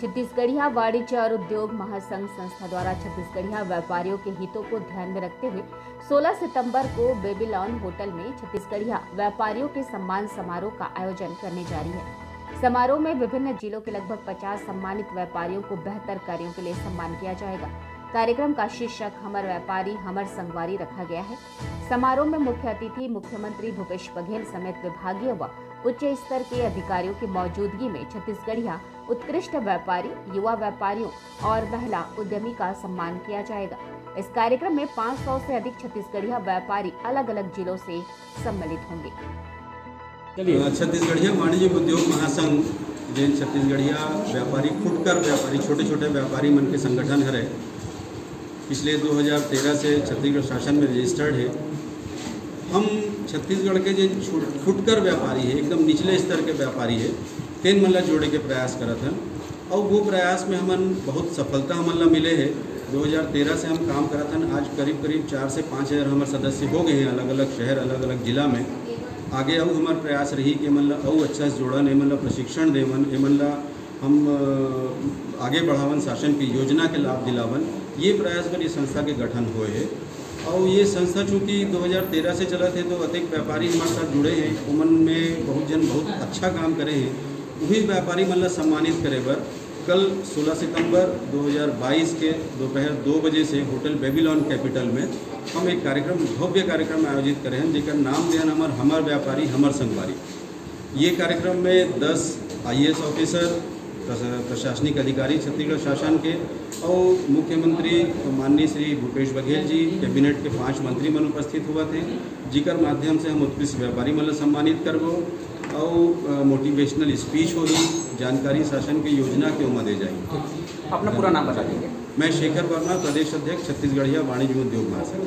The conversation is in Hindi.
छत्तीसगढ़िया वाणिज्य और उद्योग महासंघ संस्था द्वारा छत्तीसगढ़िया व्यापारियों के हितों को ध्यान में रखते हुए 16 सितंबर को बेबीलॉन होटल में छत्तीसगढ़िया व्यापारियों के सम्मान समारोह का आयोजन करने जा रही है। समारोह में विभिन्न जिलों के लगभग 50 सम्मानित व्यापारियों को बेहतर कार्यों के लिए सम्मान किया जाएगा। कार्यक्रम का शीर्षक, हमर व्यापारी, हमर संगवारी रखा गया है। समारोह में मुख्य अतिथि मुख्यमंत्री भूपेश बघेल समेत विभागीय व उच्च स्तर के अधिकारियों की मौजूदगी में छत्तीसगढ़िया उत्कृष्ट व्यापारी युवा व्यापारियों और महिला उद्यमी का सम्मान किया जाएगा। इस कार्यक्रम में 500 से अधिक छत्तीसगढ़िया व्यापारी अलग अलग जिलों से सम्मिलित होंगे। चलिए। छत्तीसगढ़िया वाणिज्य उद्योग महासंघ जिन छत्तीसगढ़िया व्यापारी फुटकर व्यापारी छोटे छोटे व्यापारी मन के संगठन हरे पिछले 2013 से छत्तीसगढ़ शासन में रजिस्टर्ड है। हम छत्तीसगढ़ के जो फुटकर व्यापारी है, एकदम निचले स्तर के व्यापारी है तेन मन जोड़े के प्रयास करत हन और वो प्रयास में हमन बहुत सफलता हमन मिले है। 2013 से हम काम करत हन आज करीब करीब चार से पाँच हज़ार हमारे सदस्य हो गए हैं अलग अलग शहर अलग अलग जिला में। आगे अऊ हमार प्रयास रही कि एमन ला अच्छा से जोड़न एमन ला प्रशिक्षण देवन एमन ला हम आगे बढ़ावन, शासन की योजना के लाभ दिलावन। ये प्रयास कर ये संस्था के गठन हुए है। और ये संस्था चूँकि 2013 से चला थे तो अधिक व्यापारी हमारे साथ जुड़े हैं। उमन में बहुत जन बहुत अच्छा काम करे हैं। वही व्यापारी मतलब सम्मानित करे पर कल 16 सितंबर 2022 के दोपहर दो बजे से होटल बेबीलॉन कैपिटल में हम एक कार्यक्रम, भव्य कार्यक्रम आयोजित करे हैं, जेकर नाम दिया हमार, हमर व्यापारी, हमर संगवारी। ये कार्यक्रम में 10 आईएएस ऑफिसर प्रशासनिक अधिकारी, छत्तीसगढ़ शासन के और मुख्यमंत्री माननीय श्री भूपेश बघेल जी कैबिनेट के पाँच मंत्री मन उपस्थित हुआ थे। जिकर माध्यम से हम उत्कृष्ट व्यापारी मन सम्मानित कर करबो और मोटिवेशनल स्पीच होगी जानकारी शासन की योजना के उमा दे जाएगी अपना पूरा नाम बता देंगे। मैं शेखर वर्मा प्रदेश अध्यक्ष छत्तीसगढ़िया वाणिज्य उद्योग महासंघ